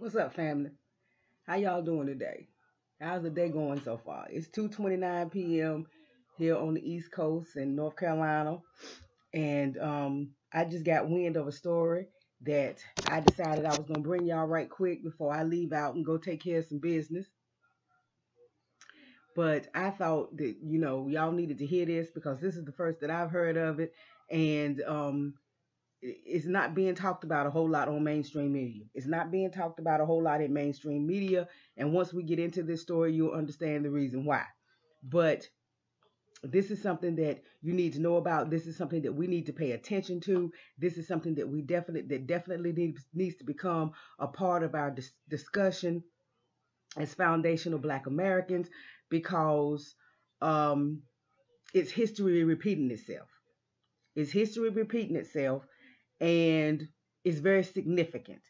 What's up, family? How y'all doing today? How's the day going so far? It's 2:29 p.m. here on the East Coast in North Carolina, and um, I just got wind of a story that I decided I was gonna bring y'all right quick before I leave out and go take care of some business. But I thought that you know y'all needed to hear this because this is the first that I've heard of it, and um, it's not being talked about a whole lot on mainstream media. It's not being talked about a whole lot in mainstream media. And once we get into this story, you'll understand the reason why. But this is something that you need to know about. This is something that we need to pay attention to. This is something that we definitely that definitely needs needs to become a part of our dis- discussion as foundational Black Americans because um, it's history repeating itself. It's history repeating itself, and it's very significant.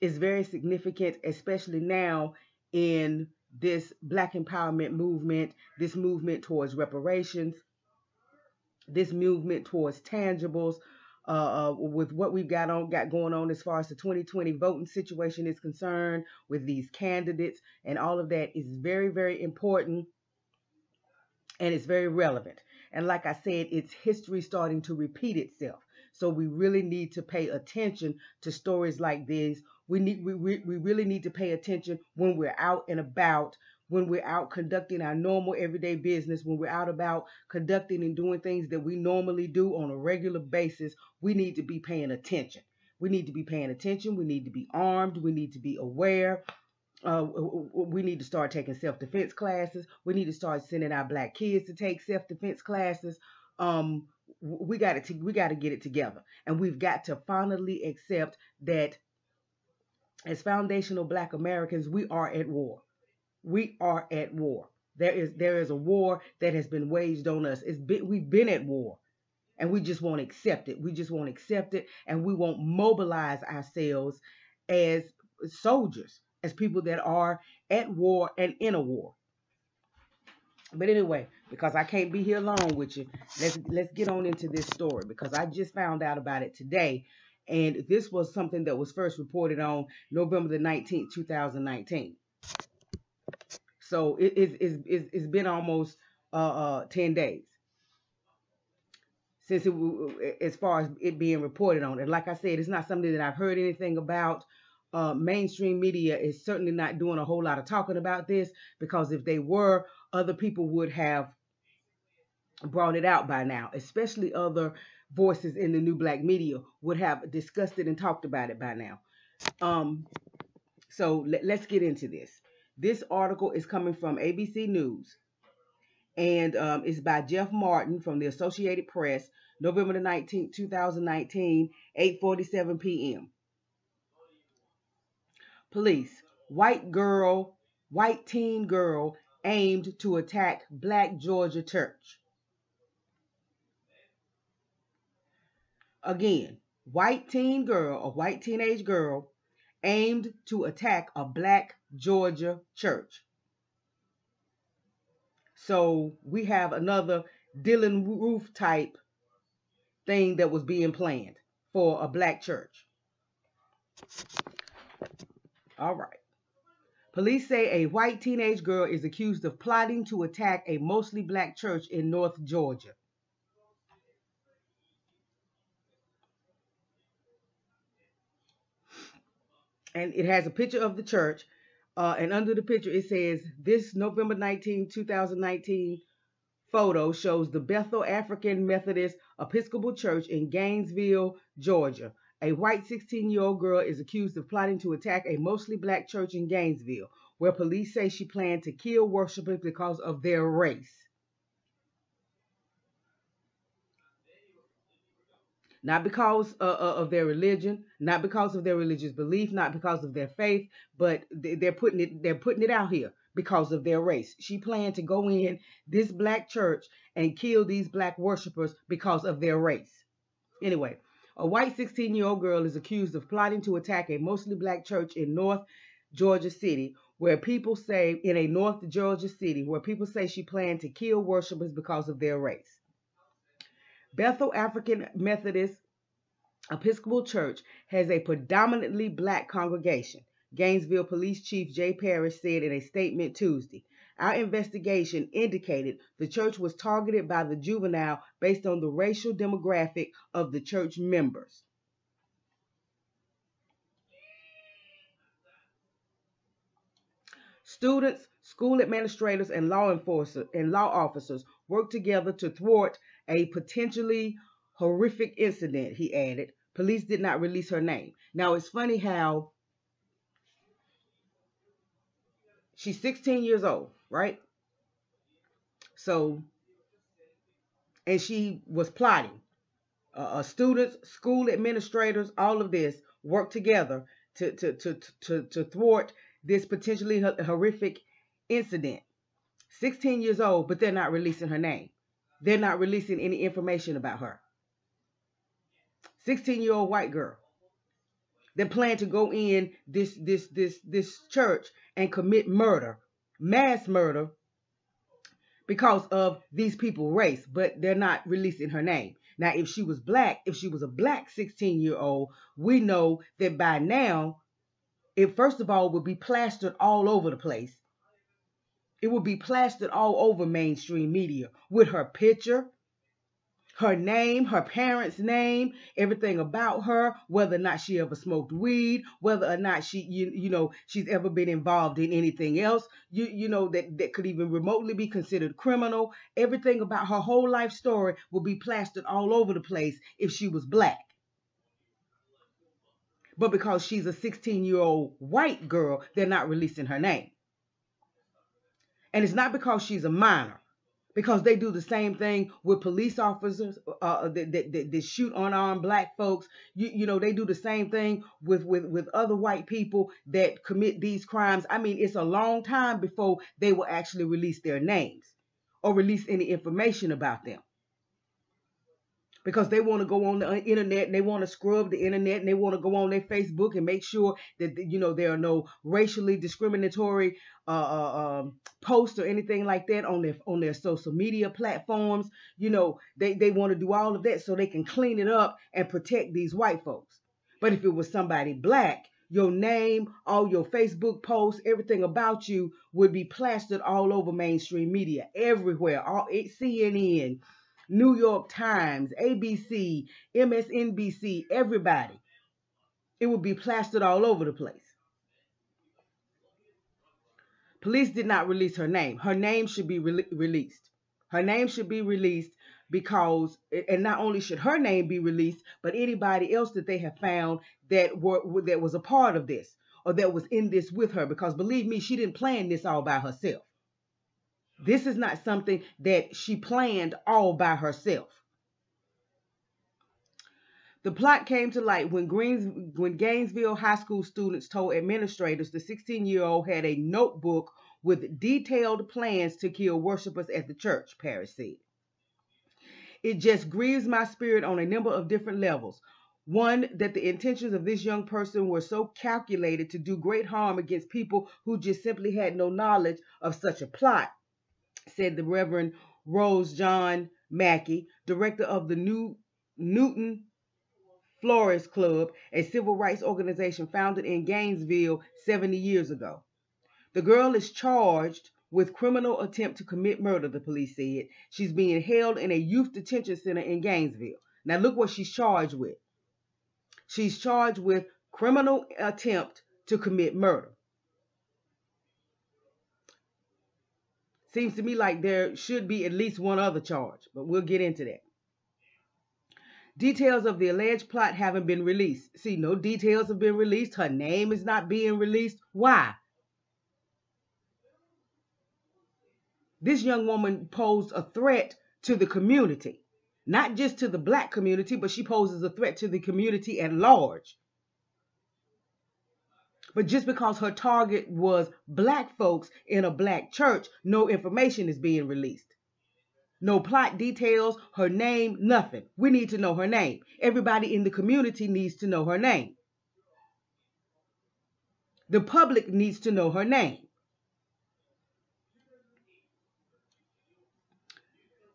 It's very significant, especially now in this black empowerment movement, this movement towards reparations, this movement towards tangibles, uh, uh, with what we've got on got going on as far as the 2020 voting situation is concerned, with these candidates and all of that is very, very important and it's very relevant. And like I said, it's history starting to repeat itself. So we really need to pay attention to stories like this. We need we, we, we really need to pay attention when we're out and about, when we're out conducting our normal everyday business, when we're out about conducting and doing things that we normally do on a regular basis, we need to be paying attention. We need to be paying attention. We need to be armed. We need to be aware. Uh, we need to start taking self-defense classes. We need to start sending our black kids to take self-defense classes. Um, we got to we got to get it together, and we've got to finally accept that as foundational Black Americans, we are at war. We are at war. There is there is a war that has been waged on us. It's been, we've been at war, and we just won't accept it. We just won't accept it, and we won't mobilize ourselves as soldiers, as people that are at war and in a war. But anyway, because I can't be here long with you, let's let's get on into this story because I just found out about it today. And this was something that was first reported on November the 19th, 2019. So it, it, it's, it's been almost uh, uh, 10 days since it as far as it being reported on. And like I said, it's not something that I've heard anything about. Uh, mainstream media is certainly not doing a whole lot of talking about this because if they were, other people would have brought it out by now, especially other voices in the new black media would have discussed it and talked about it by now. Um, so let, us get into this. This article is coming from ABC News, and um, it's by Jeff Martin from the Associated Press, November the 19th, 2019, 8:47 p.m. Police: White girl, white teen girl aimed to attack Black Georgia church. Again, white teen girl, a white teenage girl, aimed to attack a black Georgia church. So we have another Dylann Roof type thing that was being planned for a black church. All right. Police say a white teenage girl is accused of plotting to attack a mostly black church in North Georgia. and it has a picture of the church. Uh, and under the picture, it says, This November 19, 2019 photo shows the Bethel African Methodist Episcopal Church in Gainesville, Georgia. A white 16 year old girl is accused of plotting to attack a mostly black church in Gainesville, where police say she planned to kill worshipers because of their race. not because uh, uh, of their religion, not because of their religious belief, not because of their faith, but they're putting it they're putting it out here because of their race. She planned to go in this black church and kill these black worshipers because of their race. Anyway, a white 16-year-old girl is accused of plotting to attack a mostly black church in North Georgia City, where people say in a North Georgia city where people say she planned to kill worshipers because of their race. Bethel African Methodist Episcopal Church has a predominantly black congregation. Gainesville Police Chief Jay Parrish said in a statement Tuesday. Our investigation indicated the church was targeted by the juvenile based on the racial demographic of the church members. Students, school administrators, and law enforcers and law officers worked together to thwart a potentially horrific incident, he added. Police did not release her name. Now it's funny how she's 16 years old, right? So, and she was plotting. Uh, uh, students, school administrators, all of this worked together to, to, to, to, to thwart this potentially horrific incident. 16 years old, but they're not releasing her name. They're not releasing any information about her. 16 year old white girl that plan to go in this this this this church and commit murder, mass murder because of these people race, but they're not releasing her name. Now, if she was black, if she was a black 16 year old, we know that by now it first of all would be plastered all over the place. It would be plastered all over mainstream media with her picture, her name, her parents' name, everything about her, whether or not she ever smoked weed, whether or not she you, you know she's ever been involved in anything else, you you know that that could even remotely be considered criminal. Everything about her whole life story will be plastered all over the place if she was black. But because she's a 16 year old white girl, they're not releasing her name. And it's not because she's a minor, because they do the same thing with police officers uh, uh that, that, that, shoot unarmed black folks. You, you know, they do the same thing with, with, with other white people that commit these crimes. I mean, it's a long time before they will actually release their names or release any information about them because they want to go on the internet and they want to scrub the internet and they want to go on their Facebook and make sure that you know there are no racially discriminatory uh, uh, um, posts or anything like that on their on their social media platforms. You know they they want to do all of that so they can clean it up and protect these white folks. But if it was somebody black, your name, all your Facebook posts, everything about you would be plastered all over mainstream media, everywhere, all CNN, New York Times, ABC, MSNBC, everybody. It would be plastered all over the place. Police did not release her name. Her name should be re released. Her name should be released because, and not only should her name be released, but anybody else that they have found that were that was a part of this or that was in this with her. Because believe me, she didn't plan this all by herself. This is not something that she planned all by herself. The plot came to light when, Greens, when Gainesville high school students told administrators the 16 year old had a notebook with detailed plans to kill worshippers at the church, Parrish said. It just grieves my spirit on a number of different levels. One, that the intentions of this young person were so calculated to do great harm against people who just simply had no knowledge of such a plot said the Reverend Rose John Mackey, director of the New Newtown Florist Club, a civil rights organization founded in Gainesville 70 years ago. The girl is charged with criminal attempt to commit murder, the police said. She's being held in a youth detention center in Gainesville. Now look what she's charged with. She's charged with criminal attempt to commit murder. Seems to me like there should be at least one other charge, but we'll get into that. Details of the alleged plot haven't been released. See, no details have been released. Her name is not being released. Why? This young woman posed a threat to the community, not just to the black community, but she poses a threat to the community at large. But just because her target was black folks in a black church, no information is being released. No plot details, her name, nothing. We need to know her name. Everybody in the community needs to know her name. The public needs to know her name.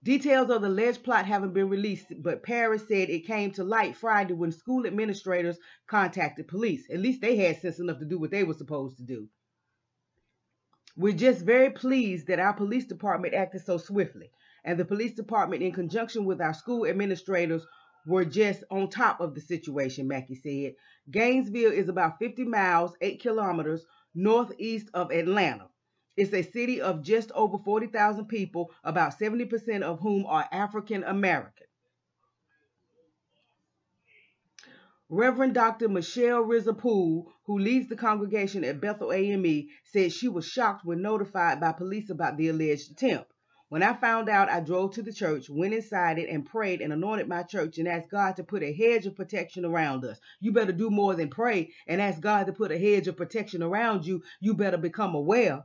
Details of the alleged plot haven't been released, but Parrish said it came to light Friday when school administrators contacted police. At least they had sense enough to do what they were supposed to do. We're just very pleased that our police department acted so swiftly, and the police department, in conjunction with our school administrators, were just on top of the situation, Mackey said. Gainesville is about 50 miles, 8 kilometers northeast of Atlanta. It's a city of just over 40,000 people, about 70% of whom are African American. Reverend Dr. Michelle Rizapool, who leads the congregation at Bethel AME, said she was shocked when notified by police about the alleged attempt. When I found out, I drove to the church, went inside it, and prayed and anointed my church and asked God to put a hedge of protection around us. You better do more than pray and ask God to put a hedge of protection around you. You better become aware.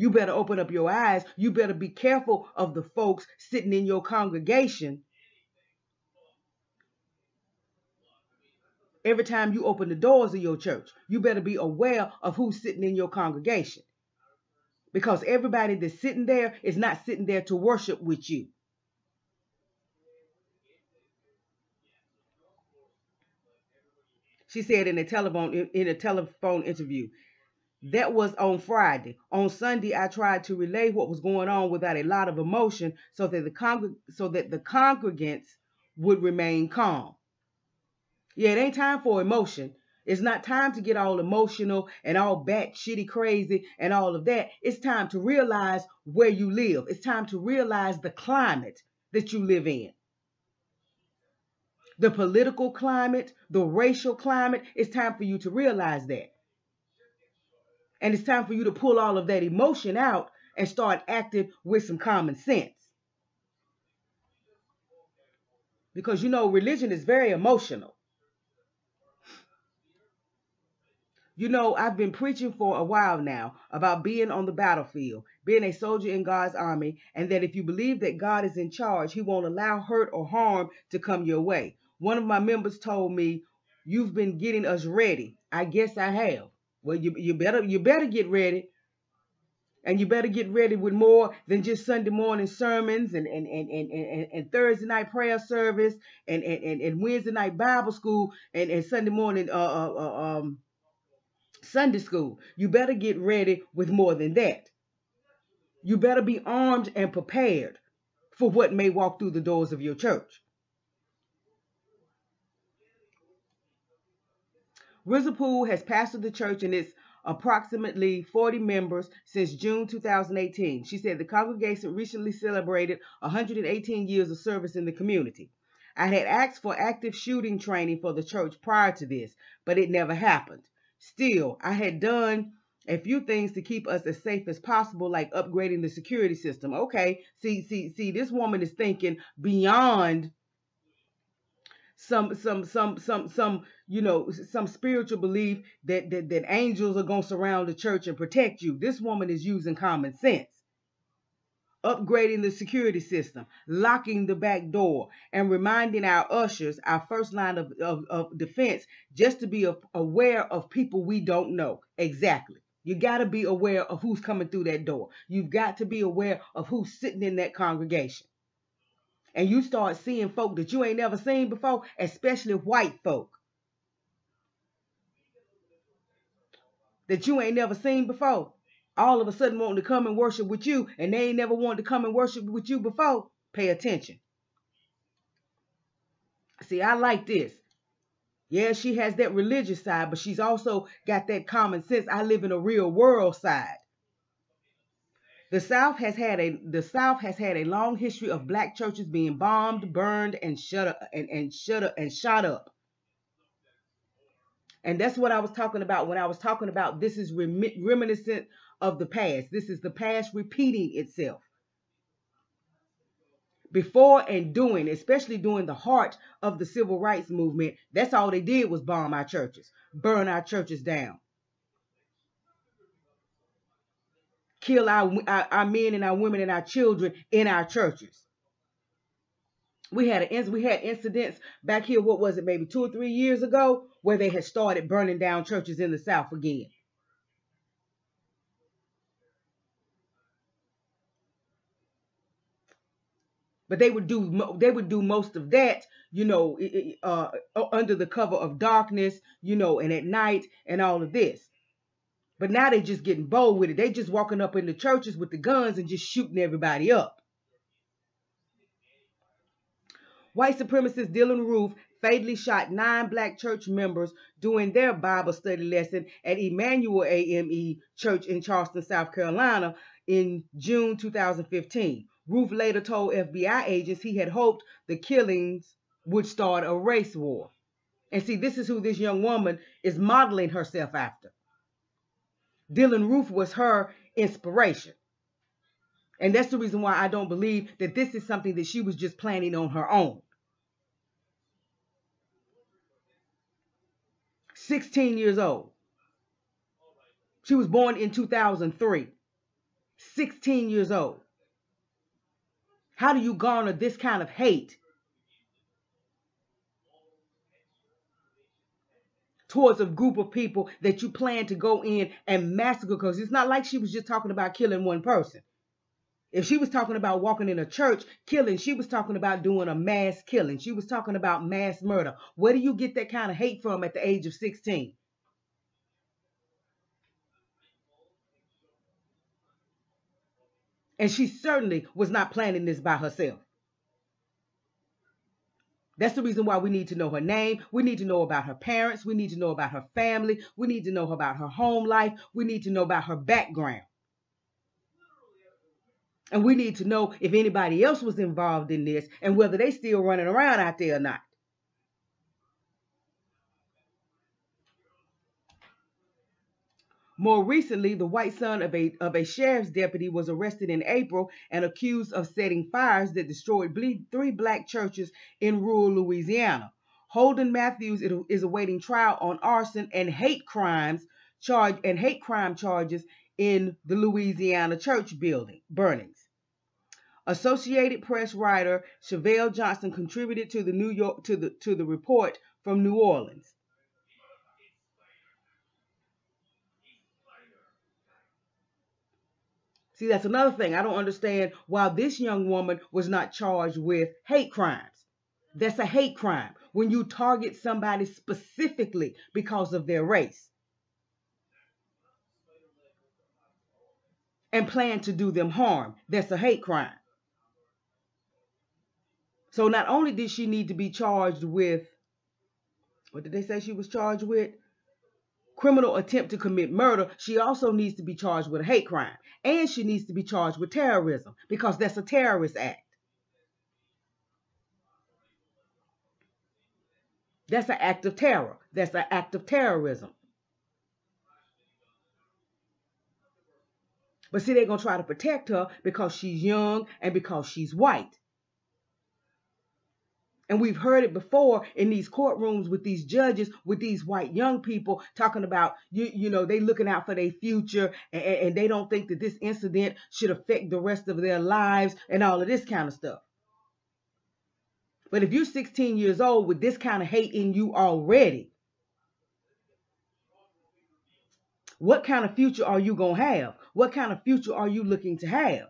You better open up your eyes. You better be careful of the folks sitting in your congregation. Every time you open the doors of your church, you better be aware of who's sitting in your congregation because everybody that's sitting there is not sitting there to worship with you. She said in a telephone in a telephone interview, that was on Friday. On Sunday, I tried to relay what was going on without a lot of emotion, so that the so that the congregants would remain calm. Yeah, it ain't time for emotion. It's not time to get all emotional and all bat shitty crazy and all of that. It's time to realize where you live. It's time to realize the climate that you live in. The political climate, the racial climate, it's time for you to realize that. And it's time for you to pull all of that emotion out and start acting with some common sense. Because you know, religion is very emotional. You know, I've been preaching for a while now about being on the battlefield, being a soldier in God's army, and that if you believe that God is in charge, He won't allow hurt or harm to come your way. One of my members told me, You've been getting us ready. I guess I have. Well, you, you better you better get ready. And you better get ready with more than just Sunday morning sermons and, and, and, and, and, and Thursday night prayer service and, and, and, Wednesday night Bible school and, and Sunday morning uh, uh, uh um, Sunday school. You better get ready with more than that. You better be armed and prepared for what may walk through the doors of your church. Rizapool has pastored the church and its approximately 40 members since June 2018. She said the congregation recently celebrated 118 years of service in the community. I had asked for active shooting training for the church prior to this, but it never happened. Still, I had done a few things to keep us as safe as possible, like upgrading the security system. Okay, see, see, see, this woman is thinking beyond some some some some some you know some spiritual belief that that, that angels are going to surround the church and protect you this woman is using common sense upgrading the security system, locking the back door, and reminding our ushers, our first line of, of, of defense, just to be aware of people we don't know. Exactly. You got to be aware of who's coming through that door. You've got to be aware of who's sitting in that congregation. And you start seeing folk that you ain't never seen before, especially white folk. That you ain't never seen before all of a sudden wanting to come and worship with you and they ain't never wanted to come and worship with you before, pay attention. See, I like this. Yeah, she has that religious side, but she's also got that common sense. I live in a real world side. The South has had a the South has had a long history of black churches being bombed, burned, and shut up and, and shut up and shot up. And that's what I was talking about when I was talking about this is reminiscent of the past. This is the past repeating itself. Before and doing, especially during the heart of the civil rights movement, that's all they did was bomb our churches, burn our churches down, kill our, our, our men and our women and our children in our churches. We had an we had incidents back here. What was it? Maybe two or three years ago, where they had started burning down churches in the South again. But they would do they would do most of that, you know, uh, under the cover of darkness, you know, and at night and all of this. But now they just getting bold with it. They just walking up in the churches with the guns and just shooting everybody up. White supremacist Dylann Roof fatally shot nine black church members during their Bible study lesson at Emmanuel AME Church in Charleston, South Carolina in June 2015. Roof later told FBI agents he had hoped the killings would start a race war. And see, this is who this young woman is modeling herself after. Dylann Roof was her inspiration. And that's the reason why I don't believe that this is something that she was just planning on her own. 16 years old. She was born in 2003. 16 years old. How do you garner this kind of hate towards a group of people that you plan to go in and massacre? Because it's not like she was just talking about killing one person. If she was talking about walking in a church killing, she was talking about doing a mass killing. She was talking about mass murder. Where do you get that kind of hate from at the age of 16? And she certainly was not planning this by herself. That's the reason why we need to know her name. We need to know about her parents. We need to know about her family. We need to know about her home life. We need to know about her background. And we need to know if anybody else was involved in this and whether they still running around out there or not. More recently, the white son of a, of a sheriff's deputy was arrested in April and accused of setting fires that destroyed three black churches in rural Louisiana. Holden Matthews is awaiting trial on arson and hate crimes charge and hate crime charges in the Louisiana church building burnings. Associated Press writer Chevel Johnson contributed to the New York to the to the report from New Orleans. See, that's another thing. I don't understand why this young woman was not charged with hate crimes. That's a hate crime when you target somebody specifically because of their race and plan to do them harm. That's a hate crime. So not only did she need to be charged with, what did they say she was charged with? Criminal attempt to commit murder, she also needs to be charged with a hate crime. And she needs to be charged with terrorism because that's a terrorist act. That's an act of terror. That's an act of terrorism. But see, they're going to try to protect her because she's young and because she's white. And we've heard it before in these courtrooms with these judges, with these white young people talking about, you, you know, they looking out for their future and, and they don't think that this incident should affect the rest of their lives and all of this kind of stuff. But if you're 16 years old with this kind of hate in you already, what kind of future are you going to have? What kind of future are you looking to have?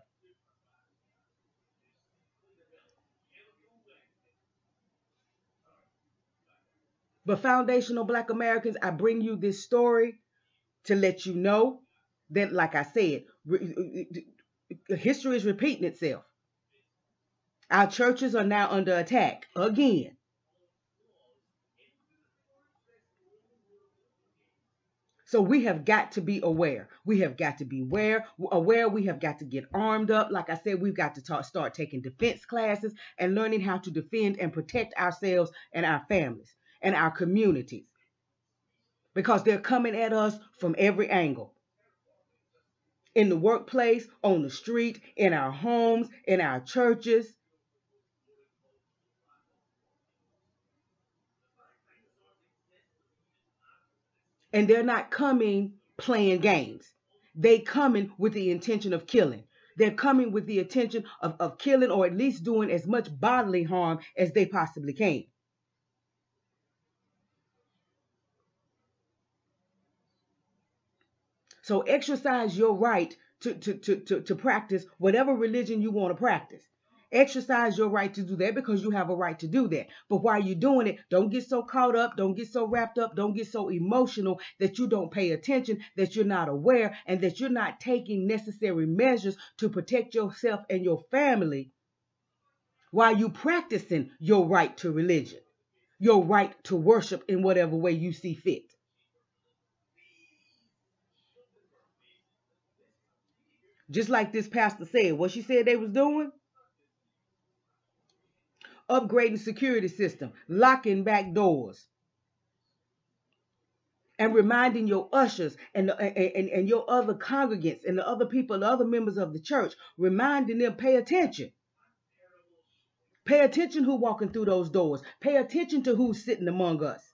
But foundational black Americans, I bring you this story to let you know that, like I said, history is repeating itself. Our churches are now under attack again. So we have got to be aware. We have got to be aware. Aware. We have got to get armed up. Like I said, we've got to talk, start taking defense classes and learning how to defend and protect ourselves and our families and our communities because they're coming at us from every angle. In the workplace, on the street, in our homes, in our churches. And they're not coming playing games. They coming with the intention of killing. They're coming with the intention of, of killing or at least doing as much bodily harm as they possibly can. So exercise your right to, to, to, to, to practice whatever religion you want to practice. Exercise your right to do that because you have a right to do that. But while you're doing it, don't get so caught up, don't get so wrapped up, don't get so emotional that you don't pay attention, that you're not aware, and that you're not taking necessary measures to protect yourself and your family while you're practicing your right to religion, your right to worship in whatever way you see fit. Just like this pastor said, what she said they was doing? Upgrading security system, locking back doors, and reminding your ushers and, and, and your other congregants and the other people, the other members of the church, reminding them pay attention. Pay attention who walking through those doors. Pay attention to who's sitting among us.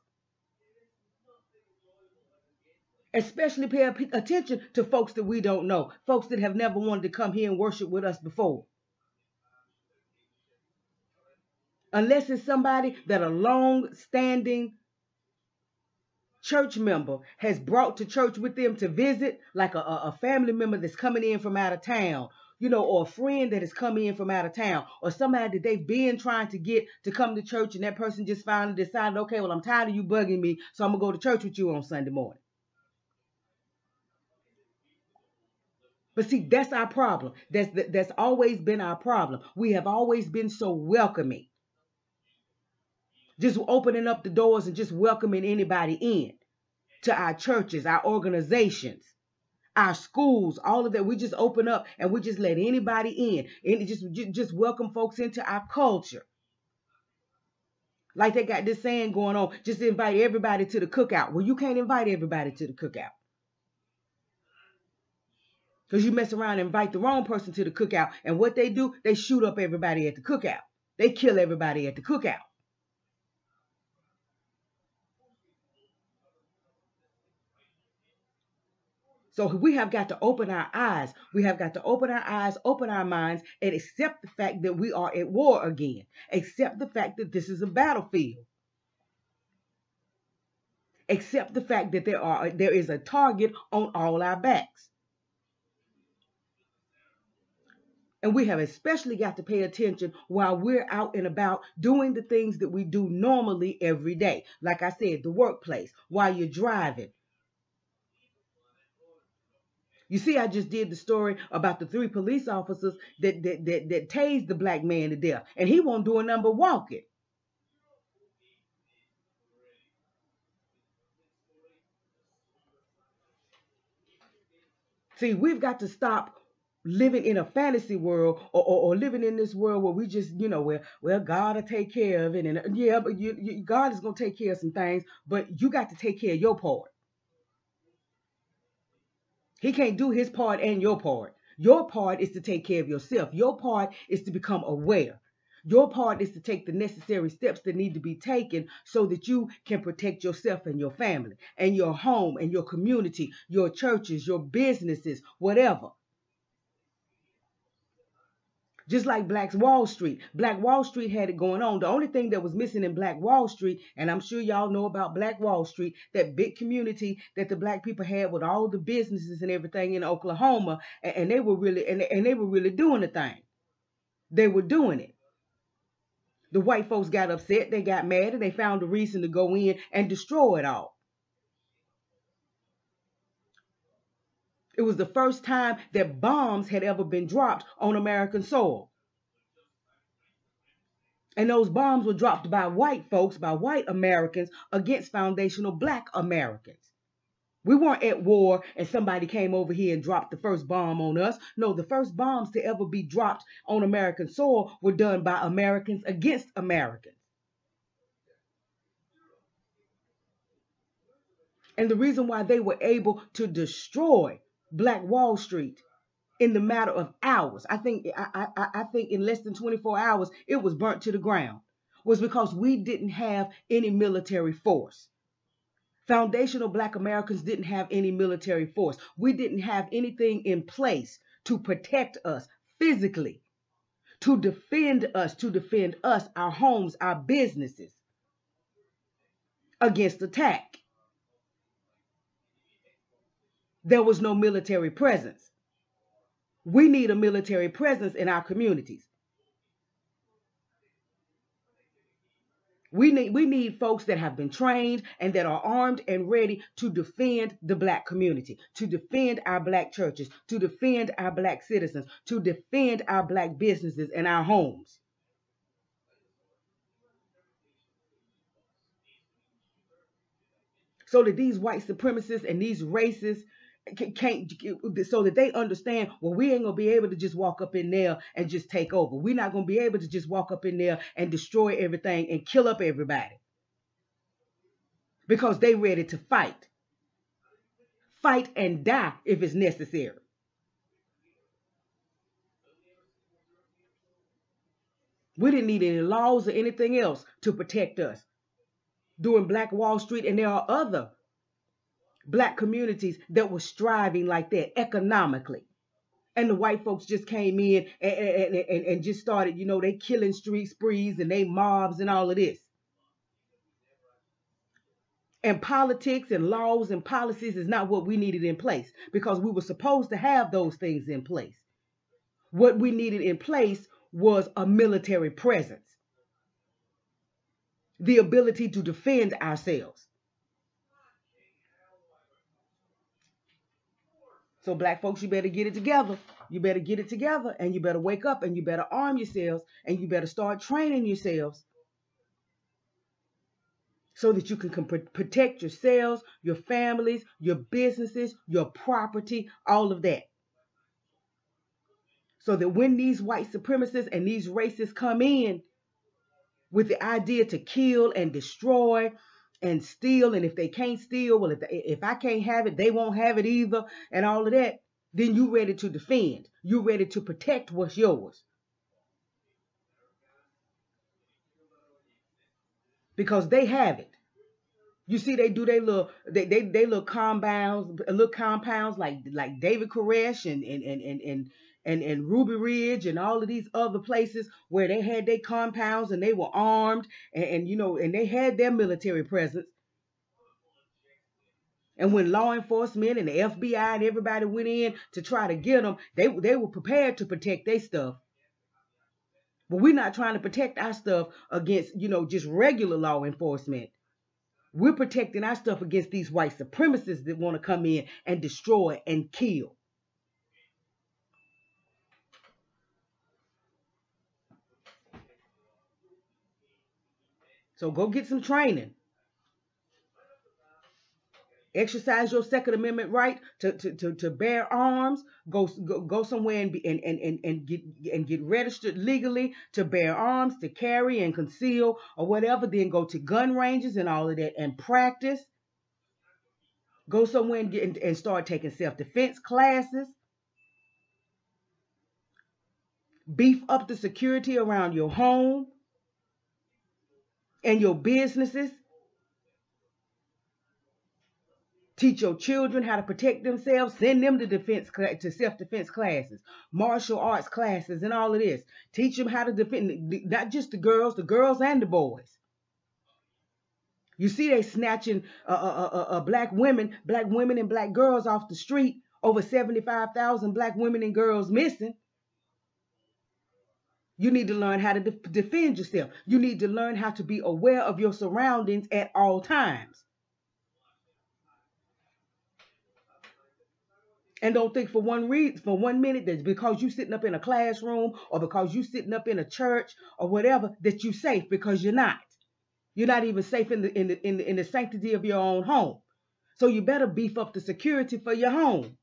Especially pay attention to folks that we don't know, folks that have never wanted to come here and worship with us before. Unless it's somebody that a long standing church member has brought to church with them to visit, like a, a family member that's coming in from out of town, you know, or a friend that is coming in from out of town, or somebody that they've been trying to get to come to church, and that person just finally decided, okay, well, I'm tired of you bugging me, so I'm gonna go to church with you on Sunday morning. But see, that's our problem. That's that's always been our problem. We have always been so welcoming. Just opening up the doors and just welcoming anybody in to our churches, our organizations, our schools, all of that. We just open up and we just let anybody in. And just just welcome folks into our culture. Like they got this saying going on, just invite everybody to the cookout. Well, you can't invite everybody to the cookout. Because you mess around and invite the wrong person to the cookout. And what they do, they shoot up everybody at the cookout. They kill everybody at the cookout. So we have got to open our eyes. We have got to open our eyes, open our minds, and accept the fact that we are at war again. Accept the fact that this is a battlefield. Accept the fact that there are there is a target on all our backs. And we have especially got to pay attention while we're out and about doing the things that we do normally every day. Like I said, the workplace, while you're driving. You see, I just did the story about the three police officers that that that, that tased the black man to death, and he won't do a number walking. See, we've got to stop living in a fantasy world or, or, or, living in this world where we just, you know, where well, God will take care of it. And uh, yeah, but you, you, God is going to take care of some things, but you got to take care of your part. He can't do his part and your part. Your part is to take care of yourself. Your part is to become aware. Your part is to take the necessary steps that need to be taken so that you can protect yourself and your family and your home and your community, your churches, your businesses, whatever. Just like Black's Wall Street. Black Wall Street had it going on. The only thing that was missing in Black Wall Street, and I'm sure y'all know about Black Wall Street, that big community that the black people had with all the businesses and everything in Oklahoma, and, and they were really and, and they were really doing the thing. They were doing it. The white folks got upset, they got mad, and they found a reason to go in and destroy it all. It was the first time that bombs had ever been dropped on American soil. And those bombs were dropped by white folks, by white Americans, against foundational black Americans. We weren't at war and somebody came over here and dropped the first bomb on us. No, the first bombs to ever be dropped on American soil were done by Americans against Americans. And the reason why they were able to destroy Black Wall Street in the matter of hours. I think I, I, I think in less than 24 hours it was burnt to the ground. Was because we didn't have any military force. Foundational black Americans didn't have any military force. We didn't have anything in place to protect us physically, to defend us, to defend us, our homes, our businesses against attack there was no military presence. We need a military presence in our communities. We need, we need folks that have been trained and that are armed and ready to defend the black community, to defend our black churches, to defend our black citizens, to defend our black businesses and our homes. So that these white supremacists and these racists can't so that they understand well we ain't gonna be able to just walk up in there and just take over. We're not gonna be able to just walk up in there and destroy everything and kill up everybody. Because they ready to fight. Fight and die if it's necessary. We didn't need any laws or anything else to protect us. During black wall street and there are other black communities that were striving like that economically. And the white folks just came in and, and, and, and just started, you know, they killing street sprees and they mobs and all of this. And politics and laws and policies is not what we needed in place because we were supposed to have those things in place. What we needed in place was a military presence, the ability to defend ourselves. So black folks, you better get it together. You better get it together and you better wake up and you better arm yourselves and you better start training yourselves so that you can protect yourselves, your families, your businesses, your property, all of that. So that when these white supremacists and these racists come in with the idea to kill and destroy and steal. And if they can't steal, well, if, they, if I can't have it, they won't have it either, and all of that, then you're ready to defend. You're ready to protect what's yours. Because they have it. You see, they do their little they they, they little compounds, little compounds like like David Koresh and and and and and and, and Ruby Ridge and all of these other places where they had their compounds and they were armed and, and you know and they had their military presence. And when law enforcement and the FBI and everybody went in to try to get them, they they were prepared to protect their stuff. But we're not trying to protect our stuff against, you know, just regular law enforcement. We're protecting our stuff against these white supremacists that want to come in and destroy and kill. So go get some training. Exercise your Second Amendment right to, to, to, to bear arms. Go, go go somewhere and, be, and, and, and, and get and get registered legally to bear arms, to carry and conceal or whatever. Then go to gun ranges and all of that and practice. Go somewhere and, get, and, and start taking self-defense classes. Beef up the security around your home and your businesses. Teach your children how to protect themselves. Send them to defense to self-defense classes, martial arts classes, and all of this. Teach them how to defend not just the girls, the girls and the boys. You see, they snatching uh, uh, uh, uh, black women, black women and black girls off the street. Over 75,000 black women and girls missing. You need to learn how to de defend yourself. You need to learn how to be aware of your surroundings at all times. And don't think for one reason, for one minute that because you're sitting up in a classroom or because you're sitting up in a church or whatever that you're safe because you're not. You're not even safe in the in the in the, in the sanctity of your own home. So you better beef up the security for your home.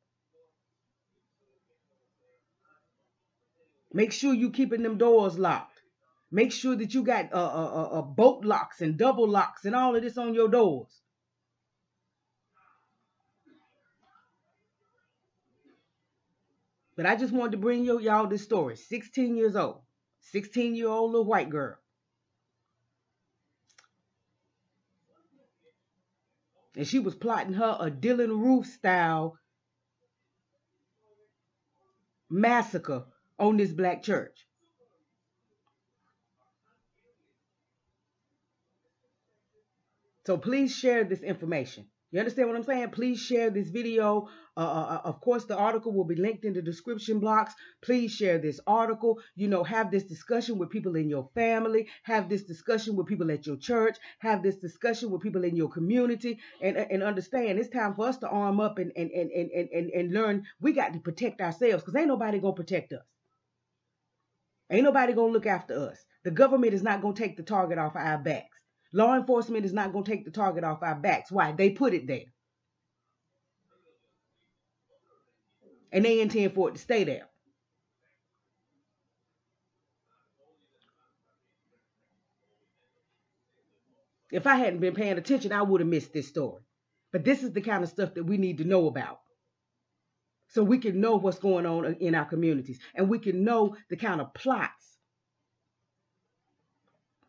Make sure you keeping them doors locked. Make sure that you got uh, uh, uh, uh, bolt locks and double locks and all of this on your doors. But I just wanted to bring you, y'all this story. 16 years old. 16 year old little white girl. And she was plotting her a Dylann Roof style massacre on this black church. So please share this information. You understand what I'm saying? Please share this video. Uh, uh, uh, of course, the article will be linked in the description box. Please share this article. You know, have this discussion with people in your family. Have this discussion with people at your church. Have this discussion with people in your community. And, and understand it's time for us to arm up and, and, and, and, and, and learn we got to protect ourselves because ain't nobody going to protect us. Ain't nobody going to look after us. The government is not going to take the target off our backs. Law enforcement is not going to take the target off our backs. Why? They put it there. And they intend for it to stay there. If I hadn't been paying attention, I would have missed this story. But this is the kind of stuff that we need to know about. So we can know what's going on in our communities and we can know the kind of plots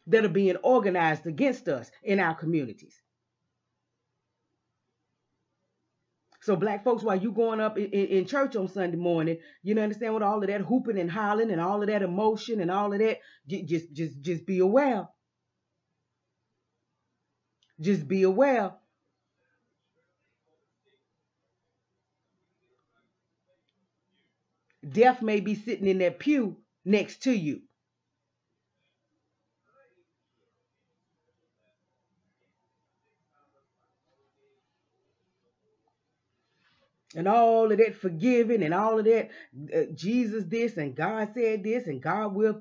that are being organized against us in our communities. So black folks, while you going up in, in, church on Sunday morning, you understand what all of that hooping and hollering and all of that emotion and all of that, just just just be aware. Just be aware. Death may be sitting in that pew next to you. and all of that forgiving and all of that uh, jesus this and god said this and god will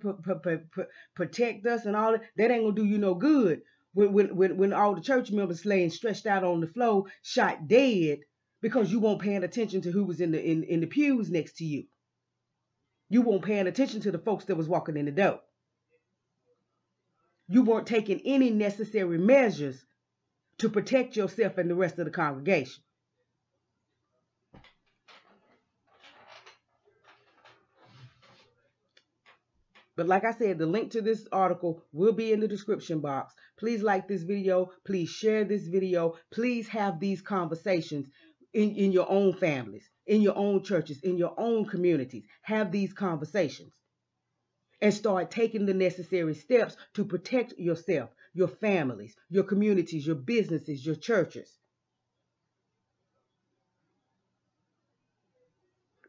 protect us and all that that ain't gonna do you no good when, when, when, all the church members laying stretched out on the floor shot dead because you weren't paying attention to who was in the in, in the pews next to you you weren't paying attention to the folks that was walking in the door you weren't taking any necessary measures to protect yourself and the rest of the congregation But like I said, the link to this article will be in the description box. Please like this video. Please share this video. Please have these conversations in, in your own families, in your own churches, in your own communities. Have these conversations and start taking the necessary steps to protect yourself, your families, your communities, your businesses, your churches.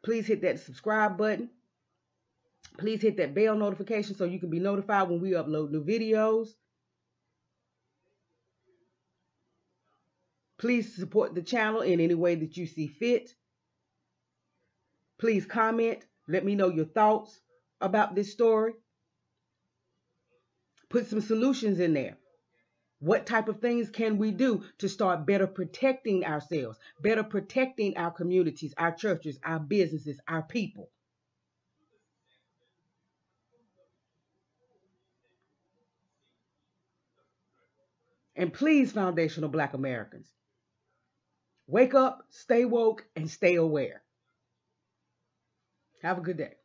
Please hit that subscribe button. Please hit that bell notification so you can be notified when we upload new videos. Please support the channel in any way that you see fit. Please comment. Let me know your thoughts about this story. Put some solutions in there. What type of things can we do to start better protecting ourselves, better protecting our communities, our churches, our businesses, our people? And please, foundational Black Americans, wake up, stay woke, and stay aware. Have a good day.